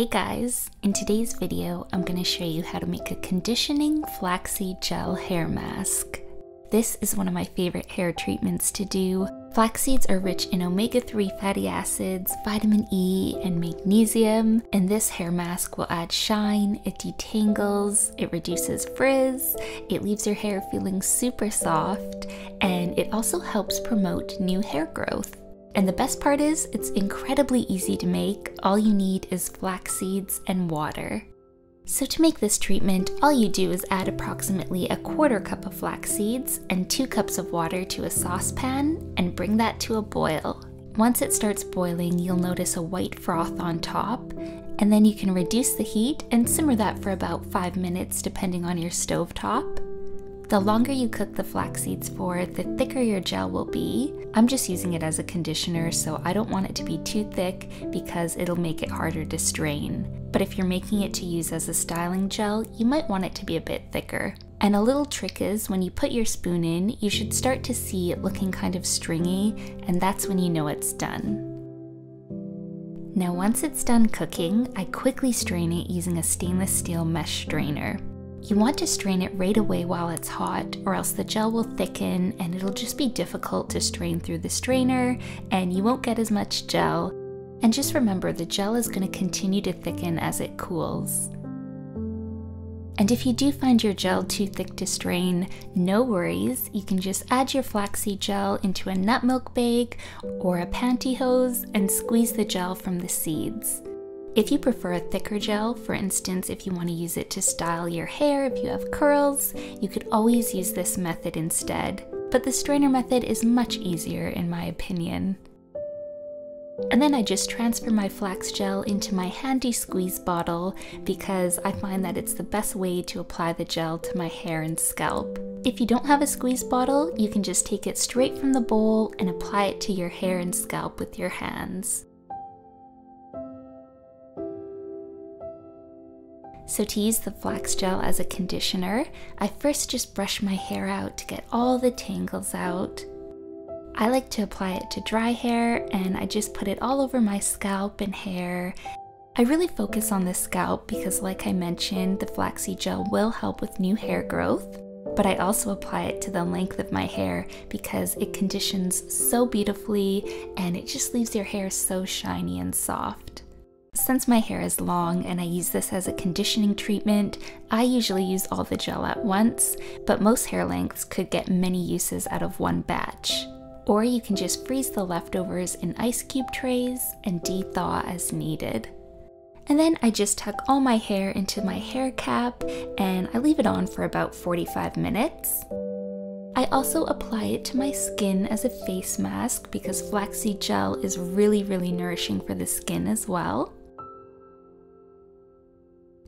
Hey guys, in today's video I'm going to show you how to make a conditioning flaxseed gel hair mask. This is one of my favorite hair treatments to do. Flax seeds are rich in omega-3 fatty acids, vitamin E, and magnesium, and this hair mask will add shine, it detangles, it reduces frizz, it leaves your hair feeling super soft, and it also helps promote new hair growth. And the best part is, it's incredibly easy to make. All you need is flax seeds and water. So to make this treatment, all you do is add approximately a quarter cup of flax seeds and two cups of water to a saucepan and bring that to a boil. Once it starts boiling, you'll notice a white froth on top, and then you can reduce the heat and simmer that for about 5 minutes depending on your stove top. The longer you cook the flax seeds for, the thicker your gel will be. I'm just using it as a conditioner, so I don't want it to be too thick because it'll make it harder to strain. But if you're making it to use as a styling gel, you might want it to be a bit thicker. And a little trick is when you put your spoon in, you should start to see it looking kind of stringy, and that's when you know it's done. Now once it's done cooking, I quickly strain it using a stainless steel mesh strainer. You want to strain it right away while it's hot, or else the gel will thicken and it'll just be difficult to strain through the strainer, and you won't get as much gel. And just remember, the gel is going to continue to thicken as it cools. And if you do find your gel too thick to strain, no worries, you can just add your flaxseed gel into a nut milk bag or a pantyhose and squeeze the gel from the seeds. If you prefer a thicker gel, for instance, if you want to use it to style your hair if you have curls, you could always use this method instead. But the strainer method is much easier in my opinion. And then I just transfer my flax gel into my handy squeeze bottle because I find that it's the best way to apply the gel to my hair and scalp. If you don't have a squeeze bottle, you can just take it straight from the bowl and apply it to your hair and scalp with your hands. So to use the flax gel as a conditioner, I first just brush my hair out to get all the tangles out. I like to apply it to dry hair and I just put it all over my scalp and hair. I really focus on the scalp because like I mentioned, the flaxseed gel will help with new hair growth, but I also apply it to the length of my hair because it conditions so beautifully and it just leaves your hair so shiny and soft. Since my hair is long and I use this as a conditioning treatment, I usually use all the gel at once, but most hair lengths could get many uses out of one batch. Or you can just freeze the leftovers in ice cube trays and de-thaw as needed. And then I just tuck all my hair into my hair cap and I leave it on for about 45 minutes. I also apply it to my skin as a face mask because flaxseed gel is really, really nourishing for the skin as well.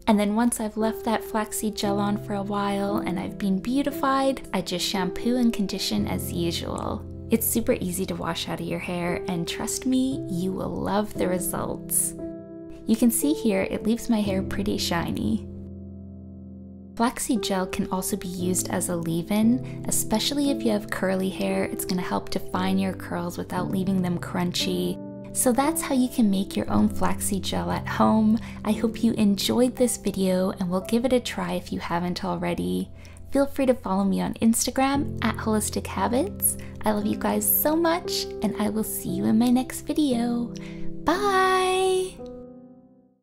And then once I've left that flaxseed gel on for a while and I've been beautified, I just shampoo and condition as usual. It's super easy to wash out of your hair and trust me, you will love the results. You can see here it leaves my hair pretty shiny. Flaxseed gel can also be used as a leave-in, especially if you have curly hair, it's going to help define your curls without leaving them crunchy so that's how you can make your own flaxseed gel at home. I hope you enjoyed this video and will give it a try if you haven't already. Feel free to follow me on Instagram at Holistic Habits. I love you guys so much and I will see you in my next video. Bye!